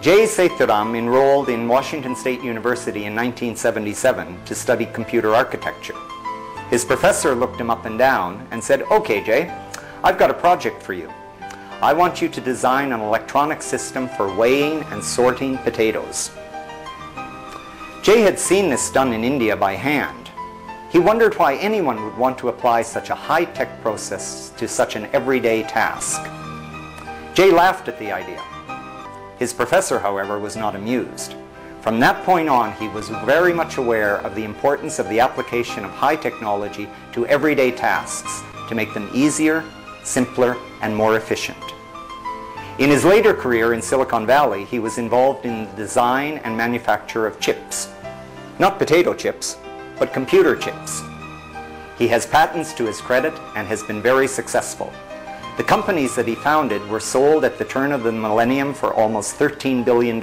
Jay Sethuram enrolled in Washington State University in 1977 to study computer architecture. His professor looked him up and down and said, okay Jay, I've got a project for you. I want you to design an electronic system for weighing and sorting potatoes. Jay had seen this done in India by hand. He wondered why anyone would want to apply such a high-tech process to such an everyday task. Jay laughed at the idea. His professor, however, was not amused. From that point on, he was very much aware of the importance of the application of high technology to everyday tasks to make them easier, simpler, and more efficient. In his later career in Silicon Valley, he was involved in the design and manufacture of chips. Not potato chips, but computer chips. He has patents to his credit and has been very successful. The companies that he founded were sold at the turn of the millennium for almost $13 billion,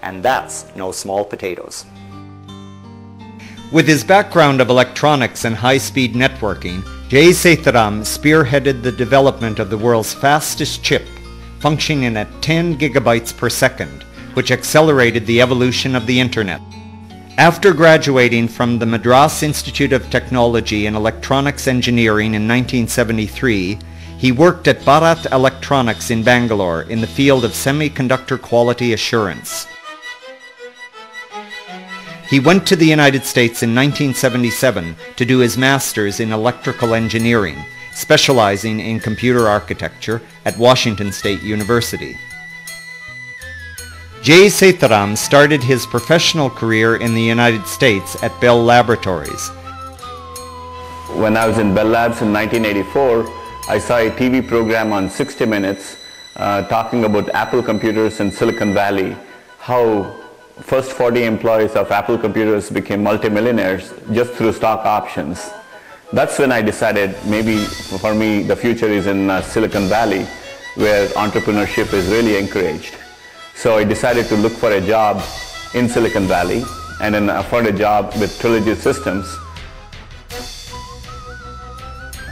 and that's no small potatoes. With his background of electronics and high-speed networking, Jay Sethuram spearheaded the development of the world's fastest chip, functioning at 10 gigabytes per second, which accelerated the evolution of the Internet. After graduating from the Madras Institute of Technology in Electronics Engineering in 1973, he worked at Bharat Electronics in Bangalore in the field of semiconductor quality assurance. He went to the United States in 1977 to do his master's in electrical engineering, specializing in computer architecture at Washington State University. Jay Sethuram started his professional career in the United States at Bell Laboratories. When I was in Bell Labs in 1984, I saw a TV program on 60 Minutes uh, talking about Apple computers in Silicon Valley, how first 40 employees of Apple computers became multimillionaires just through stock options. That's when I decided maybe for me the future is in uh, Silicon Valley where entrepreneurship is really encouraged. So I decided to look for a job in Silicon Valley and then I found a job with Trilogy Systems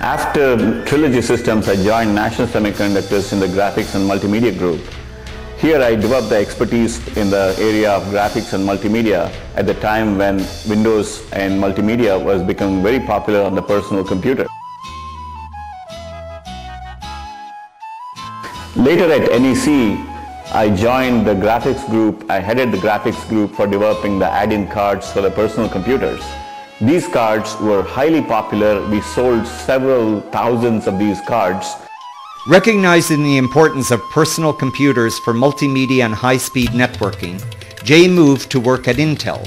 after Trilogy Systems, I joined National Semiconductors in the Graphics and Multimedia Group. Here I developed the expertise in the area of graphics and multimedia at the time when Windows and multimedia was becoming very popular on the personal computer. Later at NEC, I joined the graphics group. I headed the graphics group for developing the add-in cards for the personal computers. These cards were highly popular. We sold several thousands of these cards. Recognizing the importance of personal computers for multimedia and high-speed networking, Jay moved to work at Intel.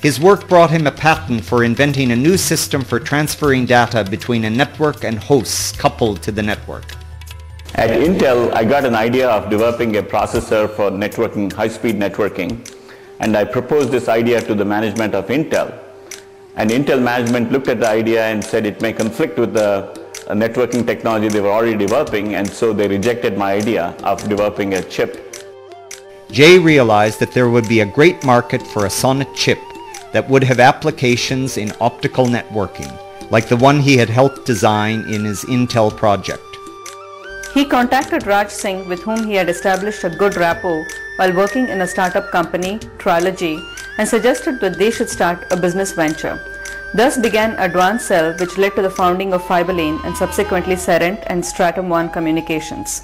His work brought him a patent for inventing a new system for transferring data between a network and hosts coupled to the network. At Intel, I got an idea of developing a processor for networking, high-speed networking, and I proposed this idea to the management of Intel. And Intel management looked at the idea and said it may conflict with the uh, networking technology they were already developing and so they rejected my idea of developing a chip. Jay realized that there would be a great market for a SONET chip that would have applications in optical networking, like the one he had helped design in his Intel project. He contacted Raj Singh with whom he had established a good rapport while working in a startup company, Trilogy, and suggested that they should start a business venture. Thus began Advanced Cell which led to the founding of Fiberlane and subsequently Cerent and Stratum One Communications.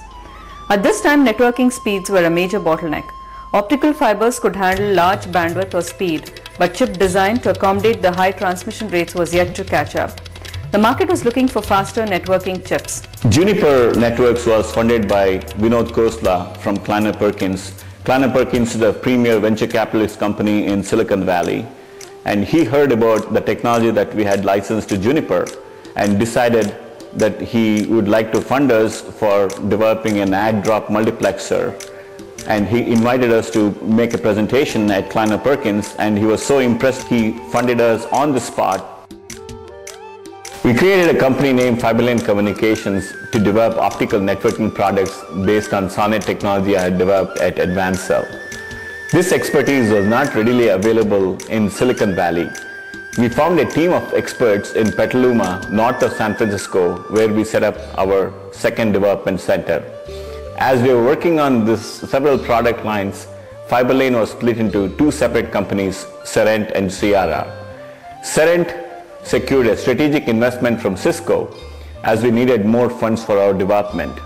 At this time networking speeds were a major bottleneck. Optical fibers could handle large bandwidth or speed, but chip design to accommodate the high transmission rates was yet to catch up. The market was looking for faster networking chips. Juniper Networks was funded by Vinod Khosla from Kleiner Perkins Kleiner Perkins is a premier venture capitalist company in Silicon Valley and he heard about the technology that we had licensed to Juniper and decided that he would like to fund us for developing an add drop multiplexer. And he invited us to make a presentation at Kleiner Perkins and he was so impressed he funded us on the spot we created a company named Fiberlane Communications to develop optical networking products based on SONET technology I had developed at Advanced Cell. This expertise was not readily available in Silicon Valley. We formed a team of experts in Petaluma, north of San Francisco, where we set up our second development center. As we were working on this several product lines, FiberLane was split into two separate companies, Cerent and Siara. Cerent secured a strategic investment from Cisco as we needed more funds for our development.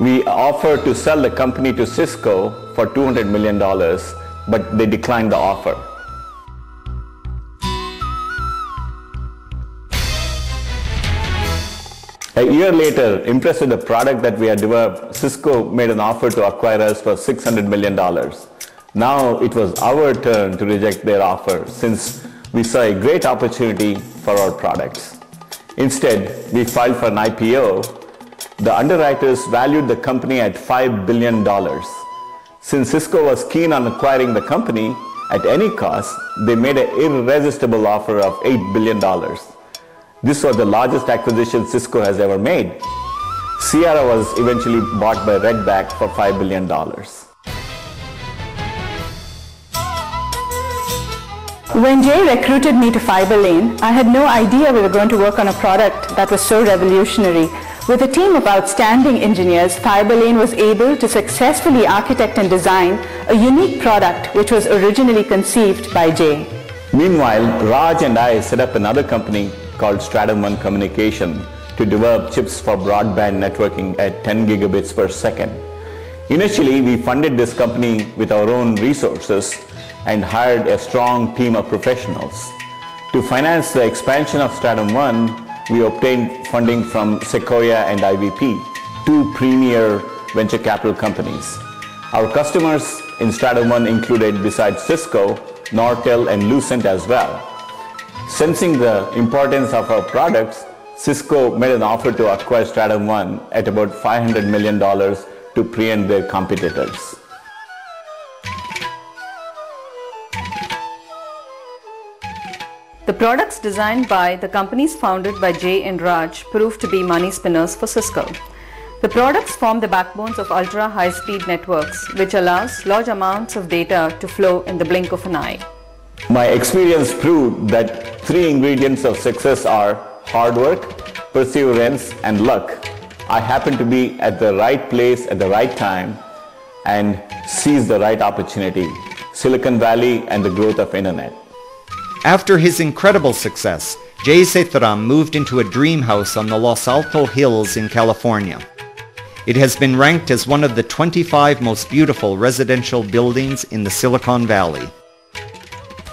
We offered to sell the company to Cisco for $200 million, but they declined the offer. A year later, impressed with the product that we had developed, Cisco made an offer to acquire us for $600 million. Now it was our turn to reject their offer since we saw a great opportunity for our products. Instead, we filed for an IPO. The underwriters valued the company at $5 billion. Since Cisco was keen on acquiring the company at any cost, they made an irresistible offer of $8 billion. This was the largest acquisition Cisco has ever made. Siara was eventually bought by Redback for $5 billion. When Jay recruited me to FiberLane, I had no idea we were going to work on a product that was so revolutionary. With a team of outstanding engineers, FiberLane was able to successfully architect and design a unique product which was originally conceived by Jay. Meanwhile, Raj and I set up another company called Stratum One Communication to develop chips for broadband networking at 10 gigabits per second. Initially, we funded this company with our own resources and hired a strong team of professionals. To finance the expansion of Stratum One, we obtained funding from Sequoia and IVP, two premier venture capital companies. Our customers in Stratum One included, besides Cisco, Nortel and Lucent as well. Sensing the importance of our products, Cisco made an offer to acquire Stratum One at about $500 million to preempt their competitors. The products designed by the companies founded by Jay and Raj proved to be money spinners for Cisco. The products form the backbones of ultra high speed networks, which allows large amounts of data to flow in the blink of an eye. My experience proved that three ingredients of success are hard work, perseverance, and luck. I happened to be at the right place at the right time and seize the right opportunity, Silicon Valley and the growth of internet. After his incredible success, Jay Sethuram moved into a dream house on the Los Altos Hills in California. It has been ranked as one of the 25 most beautiful residential buildings in the Silicon Valley.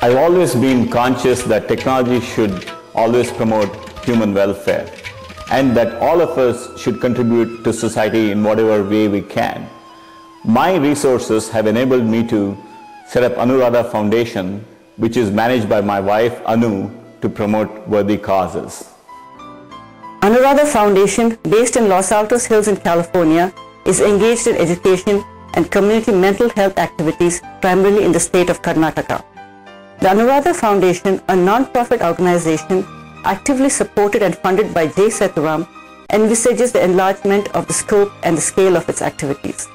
I've always been conscious that technology should always promote human welfare and that all of us should contribute to society in whatever way we can. My resources have enabled me to set up Anuradha Foundation, which is managed by my wife Anu to promote worthy causes. Anuradha Foundation, based in Los Altos Hills in California, is engaged in education and community mental health activities primarily in the state of Karnataka. The Anuradha Foundation, a non-profit organization actively supported and funded by Jay Sethuram, envisages the enlargement of the scope and the scale of its activities.